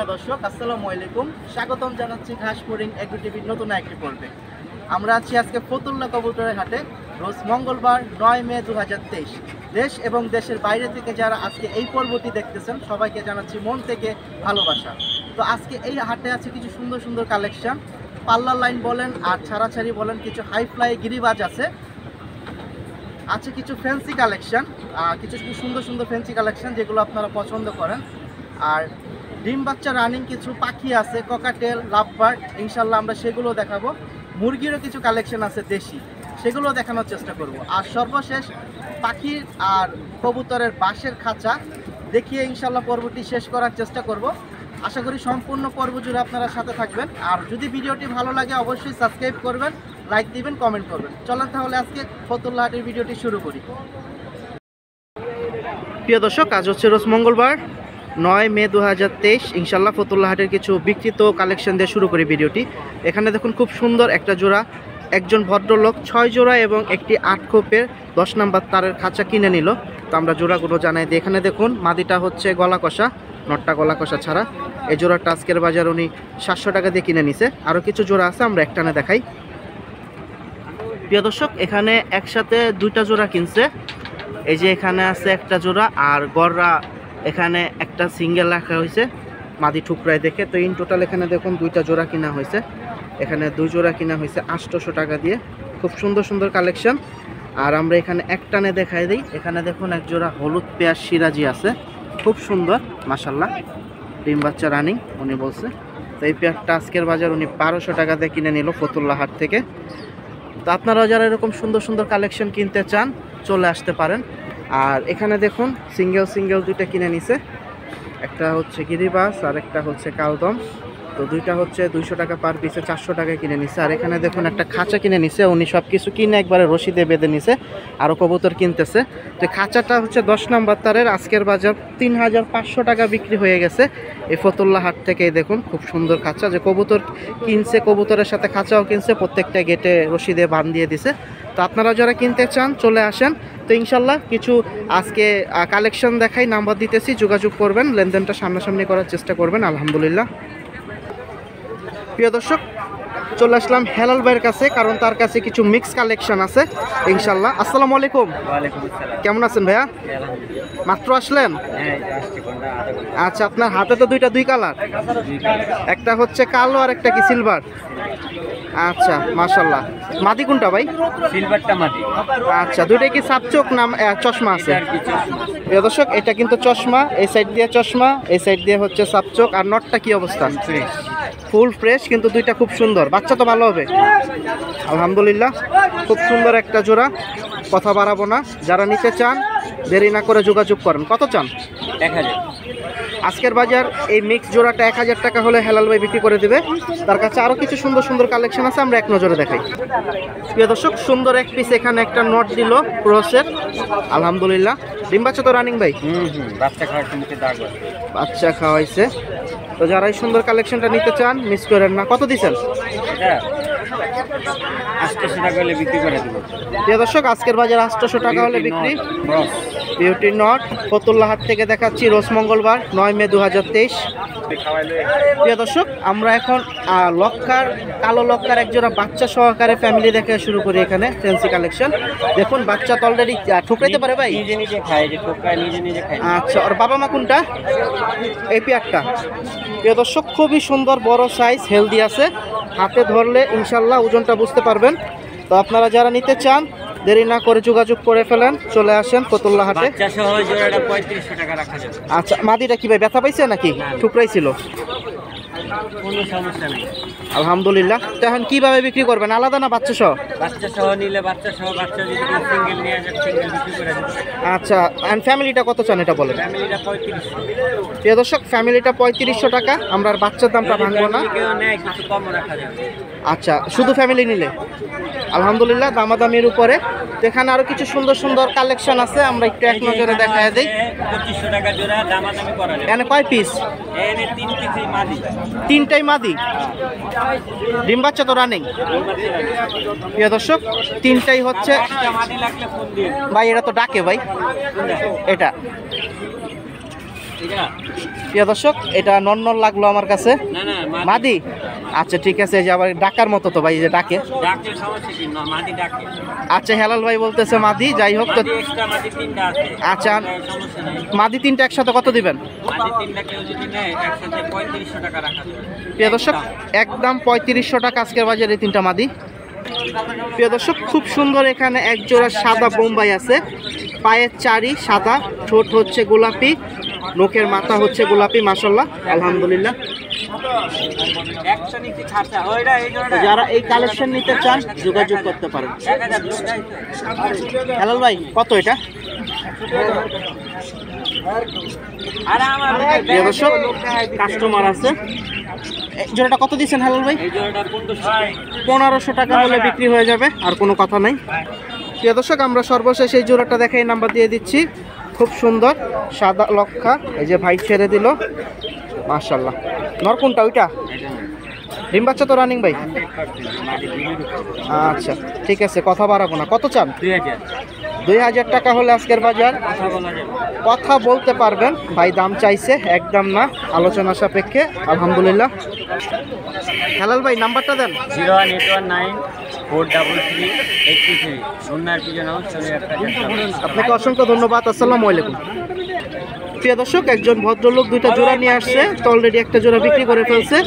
সুপ্রিয় দর্শক, আসসালামু আলাইকুম। স্বাগতম জানাচ্ছি ঘাস ফরিং এগ্রো টিভির নতুন একটি পর্বে। আমরা আছি আজকে ফতুল্লা কবুতরের হাটে, রোজ মঙ্গলবার, নয় মে দু হাজার তেইশ। দেশ এবং দেশের বাইরে থেকে যারা আজকে এই পর্বটি দেখতেছেন, সবাইকে জানাচ্ছি মন থেকে ভালোবাসা। তো আজকে এই হাটে আছে কিছু সুন্দর সুন্দর কালেকশন। পাল্লার লাইন বলেন আর ছাড়াছাড়ি বলেন, কিছু হাই ফ্লাই গিরিবাজ আছে। আছে কিছু ফ্যান্সি কালেকশন কিছু সুন্দর সুন্দর ফ্যান্সি কালেকশন যেগুলো আপনারা পছন্দ করেন। আর ডিম বাচ্চা রানিং কিছু পাখি আছে ককাটেল লাভবার্ড ইনশাল্লাহ আমরা সেগুলো দেখাবো। মুরগিরও কিছু কালেকশন আছে দেশি, সেগুলো দেখানোর চেষ্টা করব। আর সর্বশেষ পাখির আর কবুতরের বাঁশের খাঁচা দেখিয়ে ইনশাল্লাহ পর্বটি শেষ করার চেষ্টা করব। আশা করি সম্পূর্ণ পর্ব জুড়ে আপনারা সাথে থাকবেন। আর যদি ভিডিওটি ভালো লাগে, অবশ্যই সাবস্ক্রাইব করবেন লাইক দিবেন কমেন্ট করবেন। চলেন তাহলে আজকে ফতুল্লা ভিডিওটি শুরু করি। প্রিয় দর্শক, আজ হচ্ছে রোজ মঙ্গলবার। নয় মে দু হাজার তেইশ ইনশাল্লাহ ফতুল্লা হাটের কিছু বিকৃত কালেকশন দিয়ে শুরু করি ভিডিওটি। এখানে দেখুন খুব সুন্দর একটা জোড়া, একজন ভদ্রলোক, ছয় জোড়া এবং একটি আট খোপের দশ নাম্বার তারের খাঁচা কিনে নিল। তো আমরা জোড়াগুলো জানাই দিই। এখানে দেখুন, মাদিটা হচ্ছে গলা কষা, নটটা গলা কষা ছাড়া। এই জোড়াটা আজকের বাজার উনি সাতশো টাকা দিয়ে কিনে নিছে। আরও কিছু জোড়া আছে, আমরা একটানে দেখাই। প্রিয় দর্শক, এখানে একসাথে দুইটা জোড়া কিনছে। এই যে এখানে আছে একটা জোড়া আর গড়রা এখানে একটা সিঙ্গেল রাখা হয়েছে, মাদি ঠুকরায় দেখে। তো ইন টোটাল এখানে দেখুন দুইটা জোড়া কিনা হয়েছে। এখানে দুই জোড়া কিনা হয়েছে আটশোশো টাকা দিয়ে। খুব সুন্দর সুন্দর কালেকশন আর আমরা এখানে একটানে দেখাই দিই। এখানে দেখুন এক জোড়া হলুদ পেঁয়াজ সিরাজি আছে। খুব সুন্দর মাসাল্লাহ ডিম বাচ্চা রানিং, উনি বলছে। তো এই পেঁয়াজটা আজকের বাজার উনি বারোশো টাকা দিয়ে কিনে নিল ফতুল্লা হাট থেকে। তো আপনারাও যারা এরকম সুন্দর সুন্দর কালেকশন কিনতে চান, চলে আসতে পারেন। আর এখানে দেখুন সিঙ্গেল সিঙ্গেল দুইটা কিনে নিছে। একটা হচ্ছে গিরিবাস আর একটা হচ্ছে কালদম। তো দুইটা হচ্ছে দুইশো টাকা পার পিসে চারশো টাকায় কিনে নিছে। আর এখানে দেখুন একটা খাঁচা কিনে নিছে, উনি সব কিছু কিনে একবারে রশিদে বেঁধে নিছে আরও কবুতর কিনতেছে। তো খাঁচাটা হচ্ছে দশ নাম্বার তারের, আজকের বাজার তিন হাজার পাঁচশো টাকা বিক্রি হয়ে গেছে। এই ফতুল্লা হাট থেকে দেখুন খুব সুন্দর খাঁচা, যে কবুতর কিনছে, কবুতরের সাথে খাঁচাও কিনছে, প্রত্যেকটা গেটে রশিদে বান দিয়ে দিছে। তো আপনারা যারা কিনতে চান, চলে আসেন। তো ইনশাল্লাহ কিছু আজকে কালেকশন দেখাই, নাম্বার দিতেছি, যোগাযোগ করবেন, লেনদেনটা সামনাসামনি করার চেষ্টা করবেন, আলহামদুলিল্লাহ। প্রিয় দর্শক চলে আসলাম হেলাল ভাইয়ের কাছে কারণ তার কাছে কিছু মিক্স কালেকশন আছে ইনশাল্লাহ আসসালামু আলাইকুম। কেমন আছেন ভাইয়া? মাত্র আসলেন? হ্যাঁ আচ্ছা আপনার হাতে তো দুইটা দুই কালার একটা হচ্ছে কালো আর একটা কি সিলভার আচ্ছা মাশাল্লাহ মাদি কোনটা ভাই? সিলভারটা মাটি আচ্ছা দুইটাই কি সাপচোক নাম চশমা আছে? প্রিয় দর্শক এটা কিন্তু চশমা এই সাইড দিয়ে চশমা এই সাইড দিয়ে হচ্ছে সাপচোক আর নটটা কি অবস্থা? ফুল ফ্রেশ কিন্তু দুইটা খুব সুন্দর। বাচ্চা তো ভালো হবে। আলহামদুলিল্লাহ খুব সুন্দর একটা জোড়া। কথা বাড়াবো না। যারা নিতে চান দেরি না করে যোগাযোগ করেন। কত চান? এক হাজার। আজকের বাজার এই মিক্স জোড়াটা এক হাজার টাকা হলে হেলাল ভাই বিক্রি করে দেবে। তার কাছে আরও কিছু সুন্দর সুন্দর কালেকশন আছে আমরা এক নজরে দেখাই। প্রিয় দর্শক সুন্দর এক পিস এখানে একটা নট দিল ক্রসের। আলহামদুলিল্লাহ। ডিম বাচ্চা তো রানিং ভাই? হুম হুম। বাচ্চা আছে। বাচ্চা খাওয়াইছে। তো যারা এই সুন্দর কালেকশনটা নিতে চান মিস করেন না। কত দিচ্ছেন? এটা আটশোশো টাকা হলে বিক্রি করে দিব। প্রিয় দর্শক আজকের বাজার আটশোশো টাকা হলে বিক্রি। বিউটি নট ফতুল্লা হাট থেকে দেখাচ্ছি রোজ মঙ্গলবার নয় মে দু হাজার প্রিয় দর্শক আমরা এখন লক্কার কালো লক্কার একজোড়া বাচ্চা সহকারে ফ্যামিলি দেখে শুরু করি এখানে ফ্যান্সি কালেকশন দেখুন বাচ্চা তো অলরেডি ঠুকরাইতে পারে ভাই? নিজে নিজে খায় যে টোকায় নিজে নিজে খায়। আচ্ছা ওর বাবা মা কোনটা? এই পেয়ারটা। প্রিয় দর্শক খুবই সুন্দর বড় সাইজ হেলদি আছে। হাতে ধরলে ইনশাল্লাহ ওজনটা বুঝতে পারবেন। তো আপনারা যারা নিতে চান দেরি না করে যোগাযোগ করে ফেলেন চলে আসেন ফতুল্লা হাটে। আচ্ছা মাদিটা কি ভাই ব্যথা পাইছে নাকি? সমস্যা নেই। আলহামদুলিল্লাহ। তো এখন কীভাবে বিক্রি করবেন আলাদা না বাচ্চা সহ? বাচ্চা সহ নিলে বাচ্চা সহ বাচ্চা যদি সিঙ্গেল নিয়ে যায় সিঙ্গেল বিক্রি করে আচ্ছা অ্যান্ড ফ্যামিলিটা কত চান এটা বলেন? ফ্যামিলিটা প্রিয় দর্শক ফ্যামিলিটা পঁয়ত্রিশশো টাকা আমরা আর বাচ্চার দামটা ভাঙবো না। কিছু কম রাখা যাবে। আচ্ছা শুধু ফ্যামিলি নিলে? আলহামদুলিল্লাহ দামাদামির উপরে। এখানে আরও কিছু সুন্দর সুন্দর কালেকশন আছে আমরা একটু এক নজরে দেখা দিই। পঁচিশশো টাকা জোড়া দামাদামি করা এখানে কয় পিস তিনটাই মাদি। ডিম বাচ্চা তো রানিং প্রিয় দর্শক তিনটাই হচ্ছে। ভাই এটা তো ডাকে ভাই। এটা। প্রিয় দর্শক এটা নন্নন লাগল আমার কাছে। মাদি? আচ্ছা ঠিক আছে এই যে আবার ডাকার মতো তো ভাই যে ডাকে। ডাকে সমস্যা কি? না মাদি ডাকে। আচ্ছা হেলাল ভাই বলতেছে মাদি যাই হোক তো এক্সট্রা মাদি তিনটা আছে। আচ্ছা। মাদি তিনটা একসাথে কত দিবেন? মাদি তিনটা কেউ যদি নেয় একসাথে পঁয়ত্রিশশো টাকা রাখা যাবে। প্রিয় দর্শক একদম পঁয়ত্রিশশো টাকা আজকের বাজারে তিনটা মাদি। প্রিয় দর্শক খুব সুন্দর এখানে এক জোড়া সাদা বোম্বাই আছে। পায়ের চারি সাদা ঠোঁট হচ্ছে গোলাপি। নখের মাথা হচ্ছে গোলাপি মাসাল্লাহ আলহামদুলিল্লাহ। এই যারা এই কালেকশন নিতে চান, যোগাযোগ করতে পারেন। হেলাল ভাই, কত এটা? কাস্টমার আছে। এই জোড়াটা কত দিচ্ছেন, হেলাল ভাই? পনেরোশো টাকা হলে বিক্রি হয়ে যাবে, আর কোনো কথা নাই। প্রিয় দর্শক, আমরা সর্বশেষ এই জোড়াটা দেখাই নাম্বার দিয়ে দিচ্ছি। খুব সুন্দর, সাদা লক্ষা, এই যে ভাই ছেড়ে দিল। মার্শাল্লাহ নর কোনটা, ওইটা? ডিম বাচ্চা তো রানিং ভাই? আচ্ছা ঠিক আছে, কথা বাড়াবো না। কত চান? দুই হাজার টাকা হলে আজকের বাজার। কথা বলতে পারবেন ভাই দাম চাইছে একদম না আলোচনা সাপেক্ষে আলহামদুলিল্লাহ। হেলাল ভাই নাম্বারটা দেন। Zero one eight one nine four double three three. House চলে একটা আপনাকে অসংখ্য ধন্যবাদ আসসালামু আলাইকুম। প্রিয় দর্শক একজন ভদ্রলোক দুইটা জোড়া নিয়ে আসছে তো অলরেডি একটা জোড়া বিক্রি করে ফেলছে।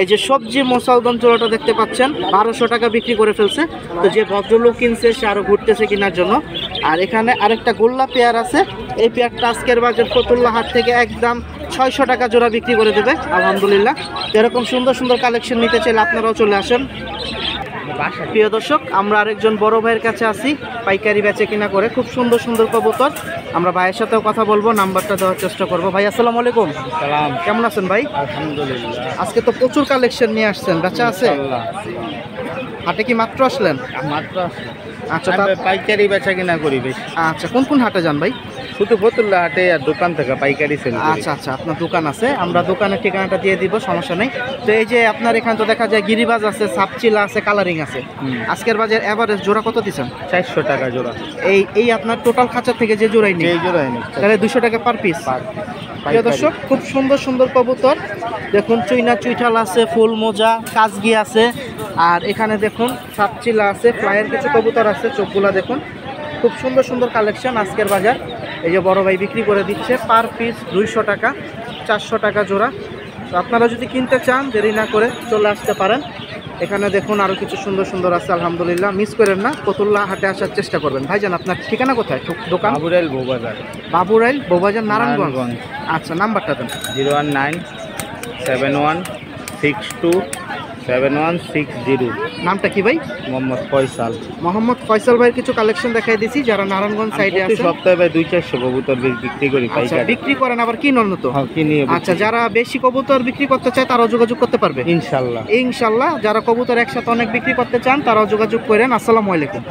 এই যে সবজি মশালদম জোড়াটা দেখতে পাচ্ছেন বারোশো টাকা বিক্রি করে ফেলছে। তো যে ভদ্রলোক কিনছে সে আরও ঘুরতেছে কেনার জন্য। আর এখানে আরেকটা গোল্লা পেয়ার আছে। এই পেয়ারটা আজকের বাজার ফতুল্লা হাট থেকে একদম ছয়শো টাকা জোড়া বিক্রি করে দেবে আলহামদুলিল্লাহ। এরকম সুন্দর সুন্দর কালেকশন নিতে চাইলে আপনারাও চলে আসেন। প্রিয় দর্শক আমরা আরেকজন বড় ভাইয়ের কাছে আসি পাইকারি বেচে কিনা করে খুব সুন্দর সুন্দর কবুতর। আমরা ভাইয়ের সাথেও কথা বলব নাম্বারটা দেওয়ার চেষ্টা করব। ভাই আসসালামু আলাইকুম। সালাম কেমন আছেন ভাই? আলহামদুলিল্লাহ। আজকে তো প্রচুর কালেকশন নিয়ে আসছেন বেচা আছে? হাটে কি মাত্র আসলেন? মাত্র আচ্ছা পাইকারি বেচা কিনা করি বেশি। আচ্ছা কোন কোন হাটে যান ভাই? শুধু ফতুল্লা হাটে আর দোকান থেকে পাইকারি সেল আচ্ছা আচ্ছা আপনার দোকান আছে। আমরা দোকানের ঠিকানাটা দিয়ে দিব সমস্যা নেই। তো এই যে আপনার এখানে তো দেখা যায় গিরিবাজ আছে সাপচিলা আছে কালারিং আছে। আজকের বাজার এভারেজ জোড়া কত দিচ্ছেন? চারশো টাকা জোড়া। এই এই আপনার টোটাল খাঁচা থেকে যে জোড়াই নেই জোড়াই তাহলে দুশো টাকা পার পিস প্রিয় দর্শক খুব সুন্দর সুন্দর কবুতর। দেখুন চুইনা চুইঠাল আছে ফুল মোজা কাজগি আছে। আর এখানে দেখুন সাপচিলা আছে ফ্লাইয়ের কিছু কবুতর আছে চোখগুলা দেখুন। খুব সুন্দর সুন্দর কালেকশন আজকের বাজার। এই যে বড় ভাই বিক্রি করে দিচ্ছে পার পিস দুইশো টাকা চারশো টাকা জোড়া। তো আপনারা যদি কিনতে চান দেরি না করে চলে আসতে পারেন। এখানে দেখুন আরও কিছু সুন্দর সুন্দর আছে আলহামদুলিল্লাহ। মিস করেন না কতুল্লা হাটে আসার চেষ্টা করবেন। ভাইজান আপনার ঠিকানা কোথায়? দোকান? আবুরাইল বৌবাজার। বাবুরাইল বৌবাজার নারায়ণগঞ্জ। আচ্ছা নাম্বারটা দেন। Zero one nine seven one six two seven one six zero. নামটা কি ভাই? মোহাম্মদ ফয়সাল। মোহাম্মদ ফয়সাল ভাইয়ের কিছু কালেকশন দেখাই দিছি যারা নারায়ণগঞ্জ সাইডে প্রতি আছে সপ্তাহে ভাই দুই চারশো কবুতর বিক্রি করি আচ্ছা বিক্রি করেন আবার কি নন তো? হ্যাঁ, আচ্ছা যারা বেশি কবুতর বিক্রি করতে চায় তারাও যোগাযোগ করতে পারবে? ইনশাল্লাহ। ইনশাল্লাহ যারা কবুতর একসাথে অনেক বিক্রি করতে চান তারাও যোগাযোগ করেন। আসসালামু আলাইকুম।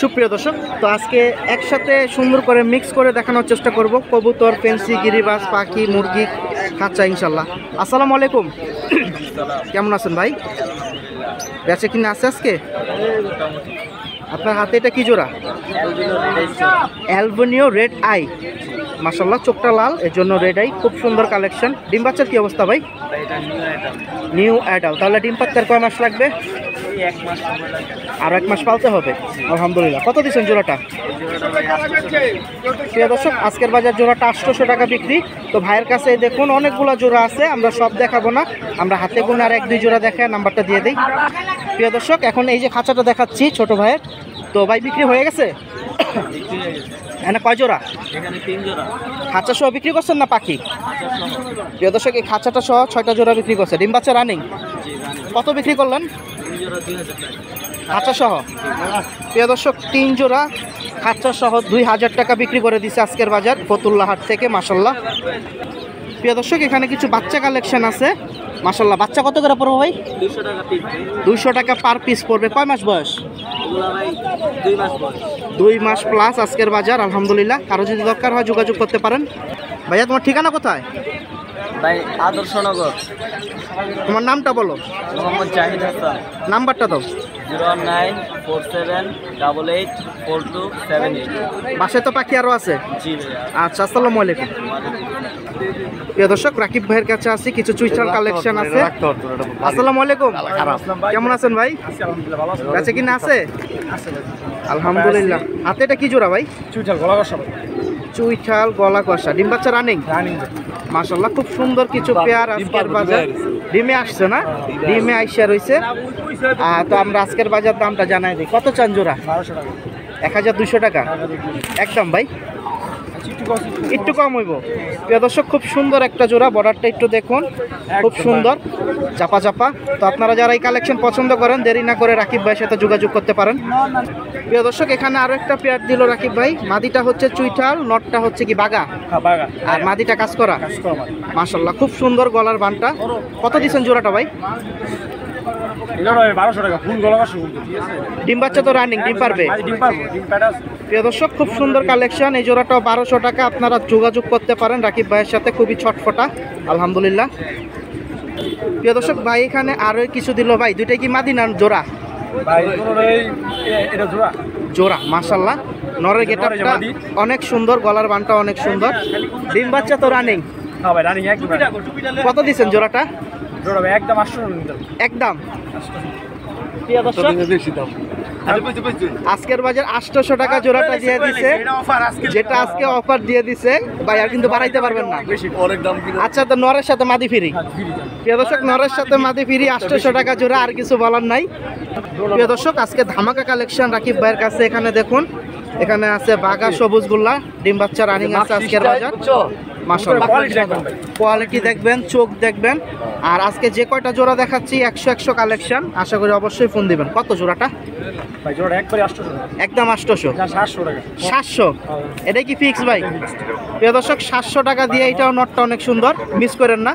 সুপ্রিয় দর্শক তো আজকে একসাথে সুন্দর করে মিক্স করে দেখানোর চেষ্টা করব। কবুতর পেন্সি গিরিবাস পাখি মুরগি খাঁচা ইনশাল্লাহ। আসসালামু আলাইকুম। কেমন আছেন ভাই? বেচে কিনে আছে আজকে? আপনার হাতে এটা কি জোড়া? অ্যালবোনিও রেড আই মাসাল্লাহ চোখটা লাল এর জন্য রেড আই খুব সুন্দর কালেকশন ডিম বাচ্চার কি অবস্থা ভাই? নিউ অ্যাডাল তাহলে ডিম পাত্তার কয় মাস লাগবে? আর এক মাস পালতে হবে। আলহামদুলিল্লাহ। কত দিচ্ছেন জোড়াটা? প্রিয় দর্শক, আজকের বাজার জোড়াটা আটশোশো টাকা বিক্রি। তো ভাইয়ের কাছে দেখুন, অনেকগুলো জোড়া আছে, আমরা সব দেখাবো না। আমরা হাতে গুণ আর এক, দুই জোড়া দেখে নাম্বারটা দিয়ে দিই। প্রিয় দর্শক, এখন এই যে খাঁচাটা দেখাচ্ছি ছোট ভাইয়ের। তো ভাই, বিক্রি হয়ে গেছে? এখানে কয় জোড়া? এখানে তিন জোড়া। খাঁচা সহ বিক্রি করছেন না পাখি? প্রিয় দর্শক এই খাঁচাটা সহ ছয়টা জোড়া বিক্রি করছে। ডিম বাচ্চা রানিং কত বিক্রি করলেন? খাঁচা সহ প্রিয় দর্শক তিন জোড়া খাঁচা সহ দুই হাজার টাকা বিক্রি করে দিছে আজকের বাজার ফতুল্লা হাট থেকে মাসাল্লাহ প্রিয় দর্শক এখানে কিছু বাচ্চা কালেকশন আছে। মাসাল্লাহ বাচ্চা কত করে পড়ব ভাই? দুশো টাকা দুইশো টাকা পার পিস পড়বে। কয় মাস বয়স? দুই মাস প্লাস আজকের বাজার আলহামদুলিল্লাহ। কারও যদি দরকার হয় যোগাযোগ করতে পারেন। ভাইয়া তোমার ঠিকানা কোথায়? ভাই আদর্শনগর তোমার নামটা বলো। মোহাম্মদ জাহিদ হাসান। নাম্বারটা দাও। Zero nine four seven double eight four two seven eight. বাসায় তো পাখি আরও আছে। জি আচ্ছা আসসালামু আলাইকুম। প্রিয় দর্শক রাকিব ভাইয়ের কাছে আছি কিছু চুইটার কালেকশন আছে। আসসালামু আলাইকুম। কেমন আছেন ভাই? কাছে কিনা আছে? আলহামদুলিল্লাহ। হাতে এটা কি জোড়া ভাই? চুইটাল গলা চুইঠাল গলা কষা। ডিম বাচ্চা রানিং রানিং মাশাল্লাহ খুব সুন্দর কিছু পেয়ার আজকের বাজার। ডিমে আসছে না? ডিমে আইসা রয়েছে তো আমরা আজকের বাজার দামটা জানাই দিই। কত চান জোড়া? এক হাজার দুশো টাকা। একদম ভাই। একটু কম হইব। প্রিয় দর্শক খুব সুন্দর একটা জোড়া বর্ডারটা একটু দেখুন। খুব সুন্দর চাপা চাপা। তো আপনারা যারা এই কালেকশন পছন্দ করেন দেরি না করে রাকিব ভাইয়ের সাথে যোগাযোগ করতে পারেন। প্রিয় দর্শক এখানে আরও একটা পেয়ার দিল রাকিব ভাই। মাদিটা হচ্ছে চুইঠাল নটটা হচ্ছে কি বাগা? হ্যাঁ আর মাদিটা কাজ করা মাশাল্লাহ খুব সুন্দর গলার বানটা। কত দিচ্ছেন জোড়াটা ভাই? বারোশো টাকা ফুল গলা ডিম বাচ্চা তো রানিং ডিম পারবে? ডিম পারব প্রিয় দর্শক খুব সুন্দর কালেকশন এই জোড়াটাও বারোশো টাকা আপনারা যোগাযোগ করতে পারেন। রাকিব ভাইয়ের সাথে খুবই ছটফটা আলহামদুলিল্লাহ। প্রিয় দর্শক ভাই এখানে আরও কিছু দিল। ভাই দুইটাই কি মাদিনা জোড়া? জোড়া। জোড়া মাশাল্লাহ নরের গেটআপটা অনেক সুন্দর গলার বানটা অনেক সুন্দর। ডিম বাচ্চা তো রানিং হ্যাঁ কত দিচ্ছেন জোড়াটা? একদম আটশো হবে। একদম। আজকের বাজার আটশোশো টাকা জোড়াটা দিয়ে দিছে। যেটা আজকে অফার দিয়ে দিছে ভাই আর কিন্তু বাড়াইতে পারবেন না। আচ্ছা তো নরের সাথে মাদি ফিরি। হ্যাঁ, ফ্রি প্রিয় দর্শক নরের সাথে মাদি ফিরি আটশোশো টাকা জোড়া আর কিছু বলার নাই। প্রিয় দর্শক আজকে ধামাকা কালেকশন রাকিব ভাইয়ের কাছে এখানে দেখুন। এখানে আছে বাঘা সবুজ গুল্লা ডিম বাচ্চা রানিং আছে আজকের বাজার। কোয়ালিটি দেখবেন চোখ দেখবেন। আর আজকে যে কয়টা জোড়া দেখাচ্ছি একশো একশো কালেকশন আশা করি অবশ্যই ফোন দিবেন। কত জোড়াটা? একদম আষ্টশো সাতশো এটাই কি ফিক্স ভাই? প্রিয় দর্শক সাতশো টাকা দিয়ে এটাও নটটা অনেক সুন্দর। মিস করেন না।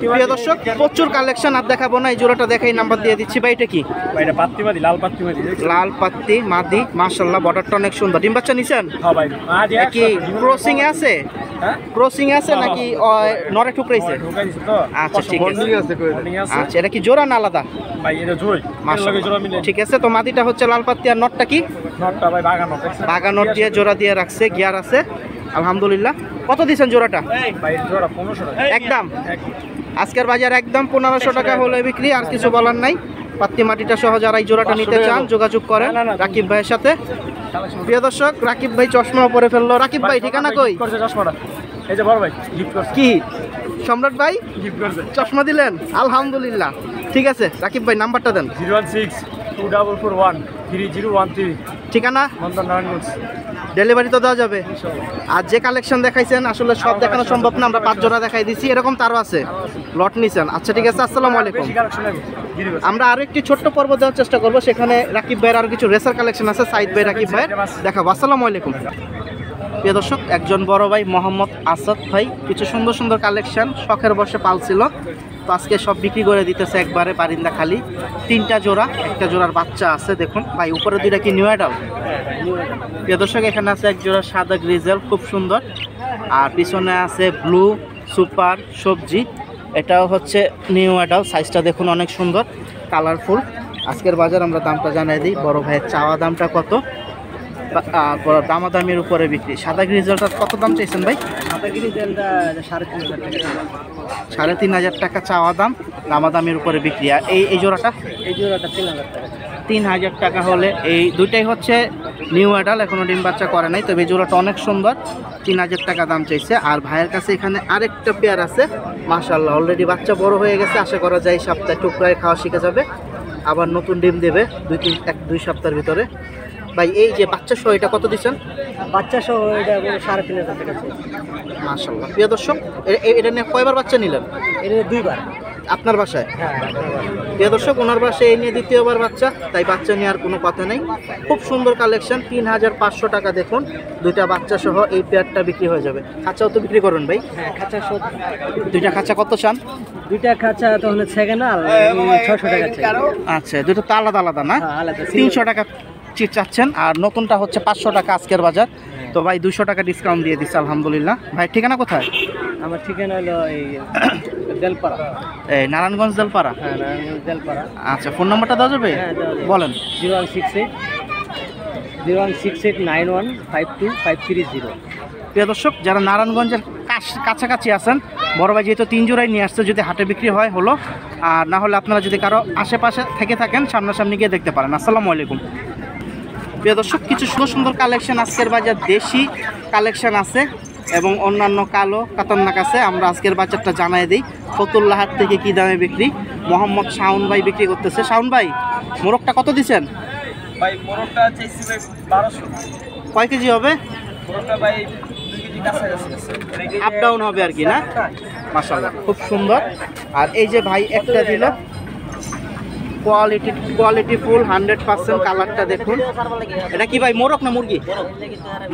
প্রিয় দর্শক প্রচুর কালেকশন আর দেখাবো না এই জোড়াটা দেখাই নাম্বার দিয়ে দিচ্ছি। ভাই এটা কি? লাল পাত্তি মাদি লাল পাত্তি মাদি মাশাল্লাহ বর্ডারটা অনেক সুন্দর। ডিম বাচ্চা নিছেন? হ্যাঁ ভাই। আজ এ কি ক্রসিং আছে? হ্যাঁ? ক্রসিং আছে নাকি নরে ঠুকরাইছে? আচ্ছা, ঠিক আছে। আচ্ছা এটা কি জোড়া না আলাদা? ঠিক আছে তো মাদিটা হচ্ছে লাল পাত্তি আর নটটা কি? নটটা ভাই বাগানো বাগা নট দিয়ে জোড়া দিয়ে রাখছে গিয়ার আছে। আলহামদুলিল্লাহ। কত দিচ্ছেন জোড়াটা? একদম। আজকের বাজার একদম পনেরোশো টাকা হলে বিক্রি আর কিছু বলার নাই। পাত্তি মাটিটা সহ যারা এই জোড়াটা নিতে চান যোগাযোগ করেন রাকিব ভাইয়ের সাথে। প্রিয় দর্শক রাকিব ভাই চশমা পরে ফেলল। রাকিব ভাই ঠিকানা কই? কি? সম্রাট ভাই? চশমা দিলেন? আলহামদুলিল্লাহ। ঠিক আছে রাকিব ভাই নাম্বারটা দেন। Zero one six two double four one three zero one three. ঠিকানা? মন্দন নারায়ণগঞ্জ ডেলিভারি তো দেওয়া যাবে। আর যে কালেকশন দেখাইছেন আসলে সব দেখানো সম্ভব না আমরা পাঁচ জোড়া দেখাই দিছি। এরকম তারও আছে। লট নিছেন। আচ্ছা ঠিক আছে আসসালামু আলাইকুম। আমরা আরও একটি ছোট্ট পর্ব দেওয়ার চেষ্টা করব। সেখানে রাকিব ভাইয়ের আরও কিছু রেসার কালেকশন আছে। সাইদ ভাই রাকিব ভাইয়ের। দেখাবো। আসসালামু আলাইকুম। প্রিয় দর্শক, একজন বড় ভাই মোহাম্মদ আসাদ ভাই, কিছু সুন্দর সুন্দর কালেকশন শখের বসে পালছিল। তো আজকে সব বিক্রি করে দিতেছে একবারে বারিন্দা খালি। তিনটা জোড়া, একটা জোড়ার বাচ্চা আছে, দেখুন। ভাই উপরে দুইটা কি নিউ অ্যাডাল প্রিয় দর্শক, এখানে আছে এক জোড়া সাদা গ্রিজেল খুব সুন্দর। আর পিছনে আছে ব্লু সুপার সবজি। এটাও হচ্ছে নিউ অ্যাডাল সাইজটা দেখুন অনেক সুন্দর কালারফুল আজকের বাজার আমরা দামটা জানাই দিই। বড় ভাইয়ের চাওয়া দামটা কত? দামাদামির উপরে বিক্রি। সাদা গ্রিজেলটা কত দাম চাইছেন ভাই? সাড়ে তিন হাজার টাকা সাড়ে তিন হাজার টাকা চাওয়া দাম দামাদামির উপরে বিক্রি। আর এই এই জোড়াটা? এই জোড়াটা তিন হাজার টাকা তিন হাজার টাকা হলে এই দুইটাই হচ্ছে নিউ অ্যাডাল এখনও ডিম বাচ্চা করে নাই। তবে এই জোড়াটা অনেক সুন্দর তিন হাজার টাকা দাম চাইছে। আর ভাইয়ের কাছে এখানে আরেকটা পেয়ার আছে। মাশাল্লাহ অলরেডি বাচ্চা বড় হয়ে গেছে। আশা করা যায় সপ্তাহে টুকরায় খাওয়া শিখে যাবে। আবার নতুন ডিম দেবে দুই তিন এক দুই সপ্তাহের ভিতরে। ভাই এই যে বাচ্চা সহ এটা কত দিচ্ছেন? বাচ্চা সহ এটা সাড়ে তিন হাজার টাকা মাশাল্লাহ প্রিয় দর্শক এটা নিয়ে কয়বার বাচ্চা নিলেন? এটা দুইবার। আপনার বাসায়? হ্যাঁ প্রিয় দর্শক ওনার বাসায় এই নিয়ে দ্বিতীয়বার বাচ্চা তাই বাচ্চা নেওয়ার কোনো কথা নেই। খুব সুন্দর কালেকশন তিন হাজার পাঁচশো টাকা দেখুন দুইটা বাচ্চা সহ এই পেয়ারটা বিক্রি হয়ে যাবে। খাঁচাও তো বিক্রি করবেন ভাই। হ্যাঁ খাঁচা সহ দুইটা খাঁচা কত চান? দুইটা খাঁচা তো হলে সেকেন্ড আর ছশো টাকা আচ্ছা দুটো তো আলাদা আলাদা না? হ্যাঁ, আলাদা। তিনশো টাকা চি- চাচ্ছেন আর নতুনটা হচ্ছে পাঁচশো টাকা আজকের বাজার। তো ভাই দুশো টাকা ডিসকাউন্ট দিয়ে দিচ্ছে আলহামদুলিল্লাহ। ভাই ঠিকানা কোথায়? আমার ঠিকানা হলো এই দেলপাড়া। এই নারায়ণগঞ্জ জলপাড়া হ্যাঁ নারায়ণগঞ্জ দেলপাড়া। আচ্ছা ফোন নাম্বারটা দেওয়া যাবে? হ্যাঁ, দেওয়া যাবে। বলেন। Zero one six eight zero one six eight nine one five two five three zero. প্রিয় দর্শক যারা নারায়ণগঞ্জের কাছ- কাছাকাছি আছেন বড় ভাই যেহেতু তিন জোড়াই নিয়ে আসছে যদি হাটে বিক্রি হয় হলো। আর না হলে আপনারা যদি কারও আশেপাশে থেকে থাকেন সামনাসামনি গিয়ে দেখতে পারেন। আসসালামু আলাইকুম। প্রিয় দর্শক কিছু সুন্দর সুন্দর কালেকশন আজকের বাজার দেশি কালেকশন আছে এবং অন্যান্য কালো কাতান্নাক আছে। আমরা আজকের বাজারটা জানাই দিই ফতুল্লাহাট থেকে কি দামে বিক্রি? মোহাম্মদ শাওন ভাই বিক্রি করতেছে। শাওন ভাই মোরগটা কত বারোশো। কয় কেজি হবে? আপ ডাউন হবে আর কি না? মাশাল্লাহ খুব সুন্দর। আর এই যে ভাই একটা দিল। Quality quality full hundred percent কালারটা দেখুন। এটা কি ভাই মোরক না মুরগি?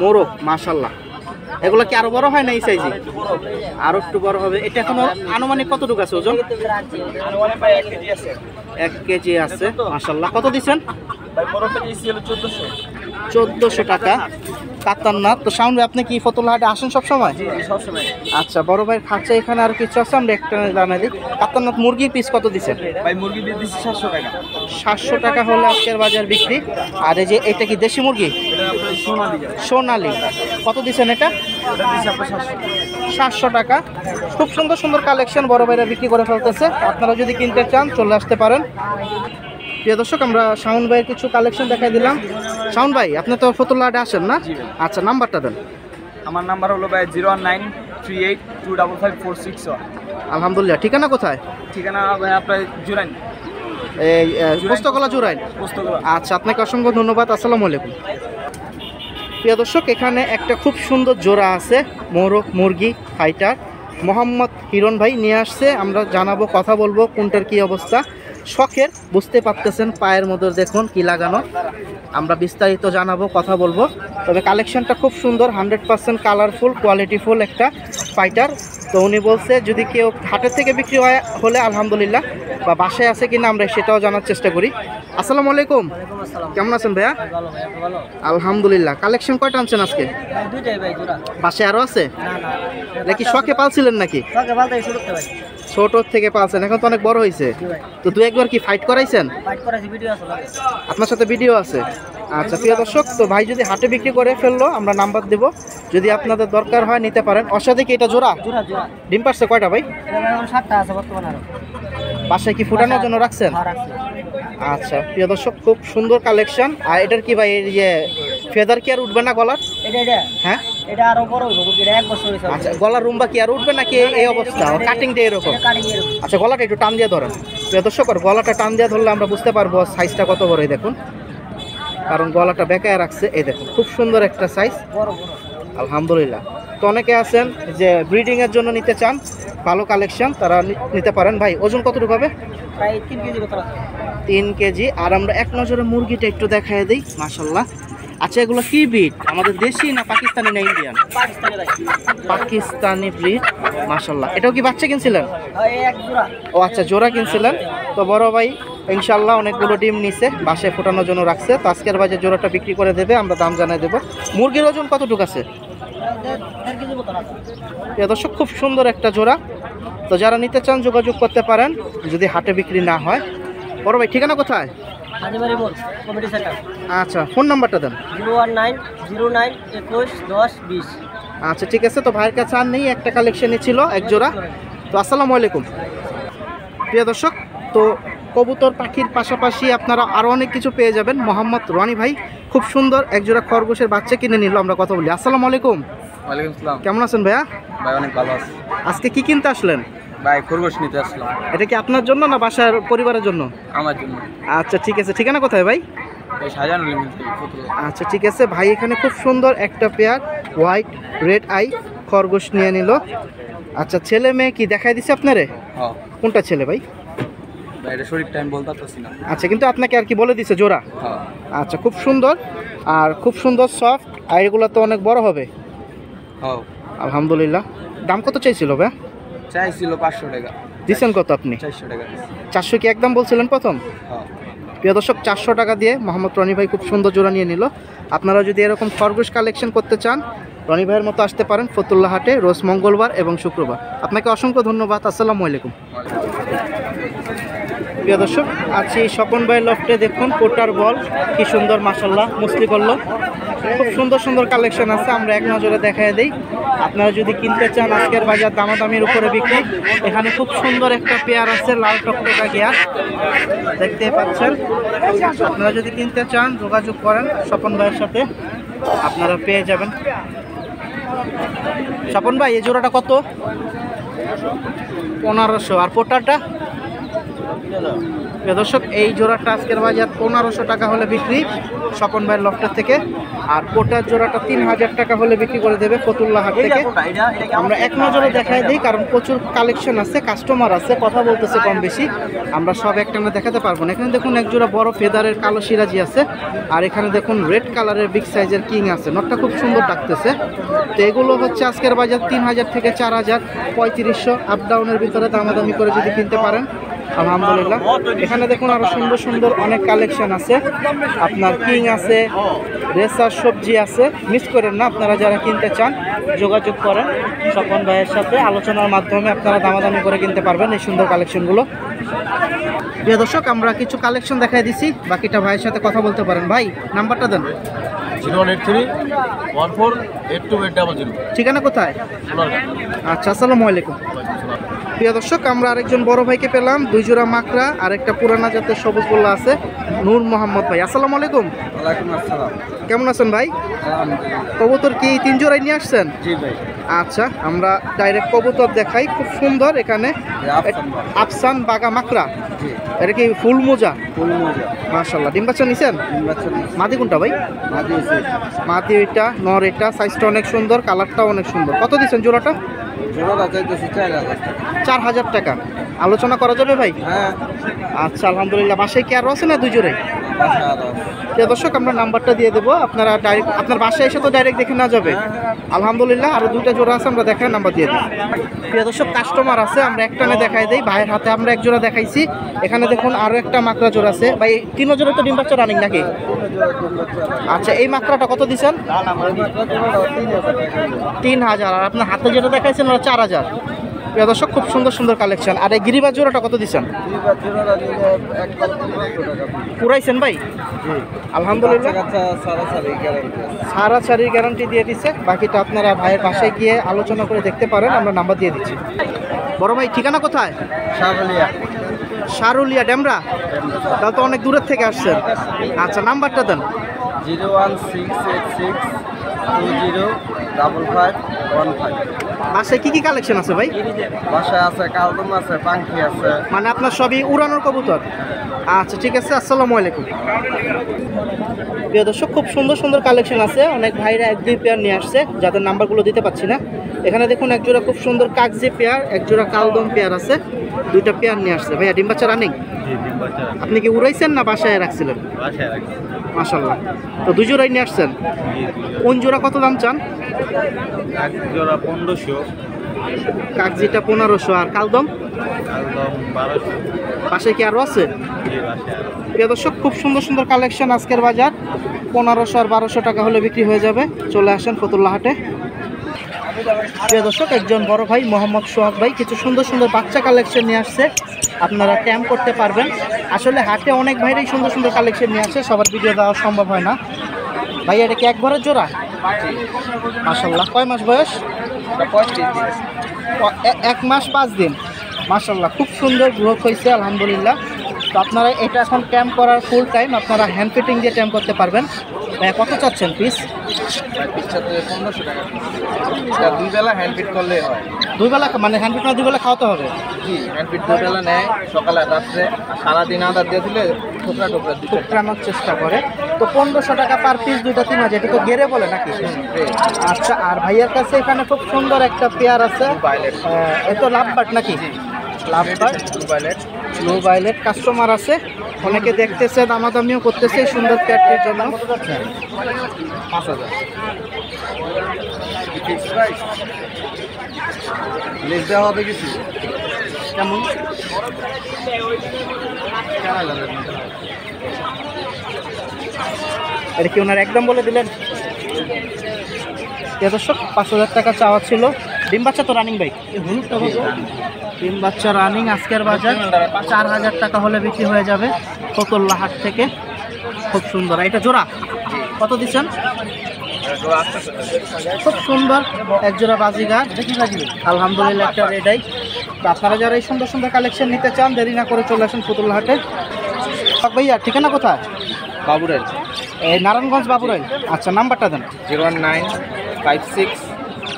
মোরক মাশাল্লাহ এগুলো কি আরও বড় হয় না এই সাইজে আরও একটু বড় হবে। এটা এখন আনুমানিক কতটুকু আছে ওজন? এক কেজি আছে মাশাল্লাহ কত দিচ্ছেন? চোদ্দোশো। চোদ্দোশো টাকা কাতারনাথ তো সাউন্ড আপনি কি ফতুল্লাহাটে আসেন সব সময় জি জি সবসময়। আচ্ছা বড় ভাইয়ের খাঁচা এখানে আর কিছু আছে? আমরা একটা জানাই দিই। কাতারনাথ মুরগির পিস কত দিচ্ছেন? ভাই মুরগি দিয়ে দিচ্ছি সাতশো টাকা। সাতশো টাকা হলে আজকের বাজার বিক্রি। আর এই যে এটা কি দেশি মুরগি? সোনালি। কত দিচ্ছেন এটা? সাতশো। টাকা। খুব সুন্দর সুন্দর কালেকশন বড় ভাইরা বিক্রি করে ফেলতেছে। আপনারা যদি কিনতে চান চলে আসতে পারেন। প্রিয় দর্শক আমরা শাওন ভাইয়ের কিছু কালেকশন দেখাই দিলাম। শাওন ভাই আপনি তো ফতুল্লাহাটে আসেন না? আচ্ছা নাম্বারটা দেন। আমার নাম্বার হলো ভাই zero nine three eight two double five four six আলহামদুলিল্লাহ ঠিকানা কোথায়? ঠিকানা ভাই আপনার জুরাইন। এই পুস্তকলা পুস্তকগুলো আচ্ছা আপনাকে অসংখ্য ধন্যবাদ আসসালামু আলাইকুম। প্রিয় দর্শক এখানে একটা খুব সুন্দর জোড়া আছে মোরগ মুরগি ফাইটার মোহাম্মদ হিরণ ভাই নিয়ে আসছে আমরা জানাব কথা বলব কোনটার কি অবস্থা। শখের বুঝতে পারতেছেন পায়ের মধ্যে দেখুন কি লাগানো। আমরা বিস্তারিত জানাব কথা বলব। তবে কালেকশনটা খুব সুন্দর হান্ড্রেড পার্সেন্ট কালারফুল কোয়ালিটিফুল একটা ফাইটার তো উনি বলছে যদি কেউ হাটের থেকে বিক্রি হয় হলে আলহামদুলিল্লাহ বা বাসায় আছে কিনা আমরা সেটাও জানার চেষ্টা করি। আসসালামু আলাইকুম। কেমন আছেন ভাইয়া? আলহামদুলিল্লাহ। কালেকশন কয়টা আনছেন আজকে? বাসায় আরও আছে? নাকি শখে পালছিলেন নাকি? ছোট থেকে পালছেন এখন তো অনেক বড় হয়েছে তো দু একবার কি ফাইট করাইছেন? আপনার সাথে ভিডিও আছে। আচ্ছা প্রিয় দর্শক তো ভাই যদি হাটে বিক্রি করে ফেলল আমরা নাম্বার দেব। যদি আপনাদের দরকার হয় নিতে পারেন। অসাধে কি এটা জোড়া? ডিম পারছে কয়টা ভাই? বাসায় কি ফুটানোর জন্য রাখছেন? হ্যাঁ আচ্ছা প্রিয় দর্শক খুব সুন্দর কালেকশন আর এটার কি ভাই এই যে ফেদার কি আর উঠবে না গলার? এটা এটা। হ্যাঁ? এটা আরও বড় হইব এটা এক বছর হয়েছে আচ্ছা গলার রুম্বা কি আর উঠবে নাকি এই- এই অবস্থা? কাটিংটা এরকম? আচ্ছা গলাটা একটু টান দিয়ে ধরেন। দর্শক গলাটা টান দিয়ে ধরলে আমরা বুঝতে পারব সাইজটা কত বড় দেখুন। কারণ গলাটা বেঁকায় রাখছে এই দেখুন খুব সুন্দর একটা সাইজ আলহামদুলিল্লাহ। তো অনেকে আছেন যে ব্রিডিং এর জন্য নিতে চান ভালো কালেকশন তারা নিতে পারেন। ভাই ওজন কতটুকু হবে? তিন কেজি আর আমরা এক নজরে মুরগিটা একটু দেখাই দিই মাসাল্লাহ আচ্ছা এগুলো কি ব্রিড আমাদের দেশি না পাকিস্তানি না ইন্ডিয়ান পাকিস্তানি ব্রিড মাসাল্লাহ এটাও কি বাচ্চা কিনছিলেন? ও আচ্ছা জোড়া কিনছিলেন। তো বড় ভাই ইনশাল্লাহ অনেকগুলো ডিম নিছে, বাসায় ফোটানোর জন্য রাখছে। তো আজকের বাজে জোড়াটা বিক্রি করে দেবে, আমরা দাম জানাই দেবো। মুরগির ওজন কতটুকু আছে? দর্শক, খুব সুন্দর একটা জোড়া। তো যারা নিতে চান, যোগাযোগ করতে পারেন। যদি হাটে বিক্রি না হয়। বড় ভাই, ঠিকানা কোথায়? হাজিবাড়ি মোড় কমিটি সেন্টার। আচ্ছা ফোন নাম্বারটা দেন। Zero one nine zero nine একুশ দশ বিশ। আচ্ছা ঠিক আছে তো ভাইয়ের কাছে আর নেই একটা কালেকশনই ছিল এক জোড়া। তো আসসালামু আলাইকুম। প্রিয় দর্শক তো কবুতর পাখির পাশাপাশি আপনারা আরও অনেক কিছু পেয়ে যাবেন। মোহাম্মদ রনি ভাই খুব সুন্দর এক জোড়া খরগোশের বাচ্চা কিনে নিল আমরা কথা বলি। আসসালামু আলাইকুম। ওয়ালাইকুম আসসালাম। কেমন আছেন ভাইয়া? ভাই অনেক ভালো আছে। আজকে কি কিনতে আসলেন? ভাই খরগোশ নিতে আসলাম। এটা কি আপনার জন্য না বাসার পরিবারের জন্য? আমার জন্য। আচ্ছা ঠিক আছে। ঠিকানা কোথায় ভাই? আচ্ছা ঠিক আছে। ভাই এখানে খুব সুন্দর একটা পেয়ার হোয়াইট রেড আই খরগোশ নিয়ে নিল। আচ্ছা ছেলে মেয়ে কি দেখাই দিছে আপনারে? কোনটা ছেলে ভাই? আচ্ছা কিন্তু আপনাকে আর কি বলে দিছে জোড়া? আচ্ছা খুব সুন্দর। আর খুব সুন্দর সফট আর এগুলো তো অনেক বড় হবে। আলহামদুলিল্লাহ। দাম কত চাইছিল ভাই? চাইছিল পাঁচশো টাকা। দিচ্ছেন কত আপনি? চারশো টাকা। চারশো কি একদম বলছিলেন প্রথম? হ্যাঁ। প্রিয় দর্শক চারশো টাকা দিয়ে মোহাম্মদ রনি ভাই খুব সুন্দর জোড়া নিয়ে নিল। আপনারা যদি এরকম খরগোশ কালেকশন করতে চান রনি ভাইয়ের মতো আসতে পারেন ফতুল্লা হাটে রোজ মঙ্গলবার এবং শুক্রবার। আপনাকে অসংখ্য ধন্যবাদ আসসালামু আলাইকুম। প্রিয় দর্শক আছি স্বপন ভাইয়ের লফটে দেখুন কোটার বল কি সুন্দর মাসাল্লাহ মুসলি করল খুব সুন্দর সুন্দর কালেকশন আছে, আমরা এক নজরে দেখায় দিই। আপনারা যদি কিনতে চান আজকের বাজার দামাদামির উপরে বিক্রি, এখানে খুব সুন্দর একটা পেয়ার আছে, লাল টকটকা গিয়ার দেখতে পাচ্ছেন। আপনারা যদি কিনতে চান, যোগাযোগ করেন স্বপন ভাইয়ের সাথে, আপনারা পেয়ে যাবেন। স্বপন ভাই, এই জোড়াটা কত? পনেরোশো। আর পোটারটা? প্রিয় দর্শক এই জোড়াটা আজকের বাজার পনেরোশো টাকা হলে বিক্রি স্বপন ভাইয়ের লফটের থেকে। আর পোটার জোড়াটা তিন হাজার টাকা হলে বিক্রি করে দেবে ফতুল্লা হাট থেকে। আমরা এক নজরে দেখাই দিই কারণ প্রচুর কালেকশন আছে কাস্টমার আছে কথা বলতেছে কম বেশি। আমরা সব একটানা দেখাতে পারব না। এখানে দেখুন এক জোড়া বড় ফেদারের কালো সিরাজি আছে। আর এখানে দেখুন রেড কালারের বিগ সাইজের কিং আছে। নটটা খুব সুন্দর ডাকতেছে। তো এগুলো হচ্ছে আজকের বাজার তিন হাজার থেকে চার হাজার পঁয়ত্রিশশো। আপ ডাউনের ভিতরে দামাদামি করে যদি কিনতে পারেন আলহামদুলিল্লাহ। এখানে দেখুন আরও সুন্দর সুন্দর অনেক কালেকশন আছে। আপনার কিং আছে রেসার সবজি আছে। মিস করেন না আপনারা যারা কিনতে চান যোগাযোগ করেন। স্বপন ভাইয়ের সাথে আলোচনার মাধ্যমে আপনারা দামাদামি করে কিনতে পারবেন এই সুন্দর কালেকশনগুলো প্রিয় দর্শক আমরা কিছু কালেকশন দেখাই দিছি। বাকিটা ভাইয়ের সাথে কথা বলতে পারেন। ভাই নাম্বারটা দেন। ঠিকানা কোথায়? আচ্ছা আসসালামু আলাইকুম। প্রিয় দর্শক আমরা আরেকজন বড় ভাইকে পেলাম। দুই জোড়া মাকড়া আর একটা পুরানা জাতের সবুজ গোল্লা আছে নূর মোহাম্মদ ভাই। আসসালামু আলাইকুম। ওয়ালাইকুম আসসালাম। কেমন আছেন ভাই? কবুতর কি তিন জোড়াই নিয়ে আসছেন? ভাই। আচ্ছা আমরা ডাইরেক্ট কবুতর দেখাই। খুব সুন্দর এখানে। আফসান বাগা মাকড়া। এটা কি ফুল মোজা? ফুল মজা। ডিম বাচ্চা নিছেন? মাদি কোনটা ভাই? মাদি এটা নর এটা। সাইজটা অনেক সুন্দর কালারটাও অনেক সুন্দর। কত দিচ্ছেন জোড়াটা? চার হাজার টাকা। আলোচনা করা যাবে ভাই? হ্যাঁ। আচ্ছা আলহামদুলিল্লাহ। বাসায় কি আরও আছে না দুই জোড়ে বাসা প্রিয় দর্শক আমরা নাম্বারটা দিয়ে দেবো। আপনারা ডাইরেক্ট আপনার বাসায় এসে তো ডাইরেক্ট দেখে নেওয়া যাবে। আলহামদুলিল্লাহ আরও দুইটা জোড়া আছে আমরা দেখাই নাম্বার দিয়ে দিই। প্রিয় দর্শক কাস্টমার আছে আমরা একটানে দেখাই দিই। ভাইয়ের হাতে আমরা এক জোড়া দেখাইছি। এখানে দেখুন আরও একটা মাকড়া জোড়া আছে। ভাই তিন জোড়া তো ডিম বাচ্চা রানিং নাকি? আচ্ছা এই মাকড়াটা কত দিচ্ছেন? তিন হাজার। আর আপনার হাতে যেটা দেখাইছেন ওটা চার হাজার। প্রিয় দর্শক খুব সুন্দর সুন্দর কালেকশন আর এই গিরিবাজ জোড়াটা কত দিচ্ছেন? পুরাইছেন ভাই? আলহামদুলিল্লাহ। সারা সারির গ্যারান্টি দিয়ে দিচ্ছে বাকিটা আপনারা ভাইয়ের পাশে গিয়ে আলোচনা করে দেখতে পারেন আমরা নাম্বার দিয়ে দিচ্ছি। বড় ভাই ঠিকানা কোথায়? সারুলিয়া। ড্যামরা তাহলে তো অনেক দূরের থেকে আসছেন। আচ্ছা নাম্বারটা দেন। Zero one six eight six two zero double five one five বাসায় কি কি কালেকশন আছে ভাই? বাসায় আছে কালদম আছে পাঙ্কি আছে। মানে আপনার সবই উড়ানোর কবুতর? আচ্ছা ঠিক আছে আসসালামু আলাইকুম। প্রিয় দর্শক খুব সুন্দর সুন্দর কালেকশন আছে। অনেক ভাইরা এক দুই পেয়ার নিয়ে আসছে যাদের নাম্বারগুলো দিতে পারছি না। এখানে দেখুন এক জোড়া খুব সুন্দর কাগজি পেয়ার এক জোড়া কালদম পেয়ার আছে। দুইটা পেয়ার নিয়ে আসছে। ভাইয়া ডিম বাচ্চা রানিং আপনি কি উড়াইছেন না বাসায় রাখছিলেন? মাশাল্লাহ তো দুই জোড়াই নিয়ে আসছেন। কোন জোড়া কত দাম চান? এক জোড়া পনেরোশো। কাগজিটা পনেরোশো। আর কালদম? পাশে কি আরও আছে। প্রিয় দর্শক খুব সুন্দর সুন্দর কালেকশন আজকের বাজার। পনেরোশো আর বারোশো টাকা হলে বিক্রি হয়ে যাবে। চলে আসেন ফতুল্লা হাটে। প্রিয় দর্শক একজন বড় ভাই মোহাম্মদ সোহাগ ভাই কিছু সুন্দর সুন্দর বাচ্চা কালেকশন নিয়ে আসছে। আপনারা ক্যাম্প করতে পারবেন। আসলে হাটে অনেক ভাইরাই সুন্দর সুন্দর কালেকশন নিয়ে আসে সবার ভিডিও দেওয়া সম্ভব হয় না। ভাই এটা কি একবারের জোড়া? মাসাল্লাহ কয় মাস বয়স? এক মাস পাঁচ দিন। মাসাল্লাহ খুব সুন্দর গ্রোথ হয়েছে আলহামদুলিল্লাহ। তো আপনারা এটা এখন ক্যাম্প করার ফুল টাইম আপনারা হ্যান্ড ফিটিং দিয়ে ক্যাম্প করতে পারবেন। কত চাচ্ছেন পিস পনেরোশো টাকা। এটা দুই বেলা হ্যান্ড ফিট করলে হয়। দুই বেলা মানে হ্যান্ড ফিট না দুই বেলা খাওয়াতে হবে? জি হ্যান্ড ফিট দুই বেলা নেয় সকালে রাত্রে। সারাদিন আদার দিয়ে দিলে চেষ্টা করে। তো পনেরোশো টাকা পার পিস দুইটা তিন হাজার এটা তো গেড়ে বলে নাকি? আচ্ছা আর ভাইয়ের কাছে এখানে খুব সুন্দর একটা পেয়ার আছে। বাইলেট লাভ বাট তো লাভবাট নাকি লাভবাট ব্লু ভাইলেট কাস্টমার আছে। অনেকে দেখতেছে দামাদামিও করতেছে সুন্দর পেয়ারটির জন্য। পাঁচ হাজার। লেস দেওয়া হবে কিছু? কেমন? এটা কি ওনার একদম বলে দিলেন? দর্শক পাঁচ হাজার টাকা চাওয়া ছিল। ডিম বাচ্চা তো রানিং বাইক ডিম বাচ্চা রানিং আজকের বাজার চার হাজার টাকা হলে বিক্রি হয়ে যাবে ফতুল্লা হাট থেকে। খুব সুন্দর। এটা জোড়া? কত দিচ্ছেন? খুব সুন্দর। এক জোড়া বাজি বাজিগার। আলহামদুলিল্লাহ একটা রেডাই তো আপনারা যারা এই সুন্দর সুন্দর কালেকশন নিতে চান দেরি না করে চলে আসেন ফতুল্লা হাটে। ভাইয়া ঠিকানা কোথায়? বাবুরের এই নারায়ণগঞ্জ বাবুরাই আচ্ছা নাম্বারটা দেন। Zero one nine five six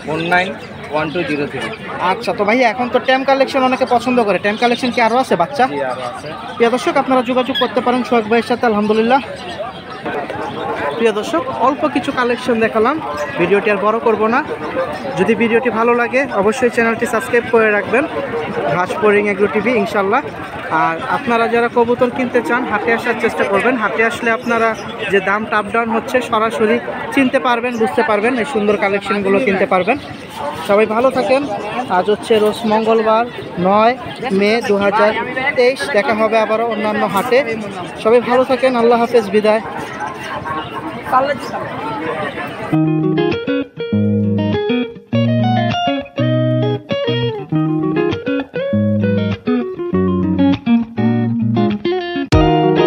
one nine one two zero three আচ্ছা তো ভাইয়া এখন তো ট্যাম কালেকশন অনেকে পছন্দ করে। ট্যাম কালেকশন কি আরও আছে বাচ্চা? প্রিয় দর্শক আপনারা যোগাযোগ করতে পারেন সোহাগ ভাইয়ের সাথে আলহামদুলিল্লাহ। প্রিয় দর্শক অল্প কিছু কালেকশন দেখালাম। ভিডিওটি আর বড় করব না। যদি ভিডিওটি ভালো লাগে অবশ্যই চ্যানেলটি সাবস্ক্রাইব করে রাখবেন। ঘাস পোরিং এগ্রো টিভি, ইনশাল্লাহ। আর আপনারা যারা কবুতর কিনতে চান, হাটে আসার চেষ্টা করবেন। হাটে আসলে আপনারা যে দামটা আপ ডাউন হচ্ছে, সরাসরি চিনতে পারবেন, বুঝতে পারবেন, এই সুন্দর কালেকশনগুলো কিনতে পারবেন। সবাই ভালো থাকেন। আজ হচ্ছে রোজ মঙ্গলবার, নয় মে দু হাজার তেইশ। দেখা হবে আবারও অন্যান্য হাটে। সবাই ভালো থাকেন। আল্লাহ হাফেজ। বিদায়।